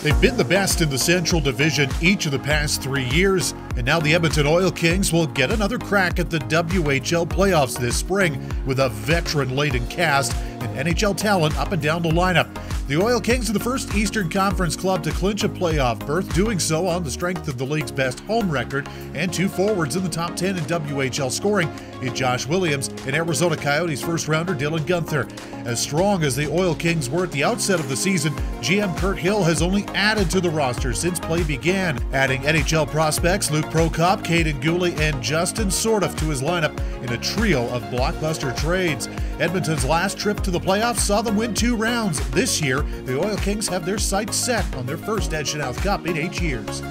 They've been the best in the Central Division each of the past three years, and now the Edmonton Oil Kings will get another crack at the WHL playoffs this spring with a veteran laden cast and NHL talent up and down the lineup. The Oil Kings are the first Eastern Conference club to clinch a playoff berth, doing so on the strength of the league's best home record and two forwards in the top 10 in WHL scoring in Josh Williams and Arizona Coyotes first rounder Dylan Guenther. As strong as the Oil Kings were at the outset of the season, GM Kirt Hill has only added to the roster since play began, adding NHL prospects Luke Prokop, Kaiden Guhle, and Justin Sourdif to his lineup in a trio of blockbuster trades. Edmonton's last trip to the playoffs saw them win two rounds. This year, the Oil Kings have their sights set on their first Ed Cup in eight years.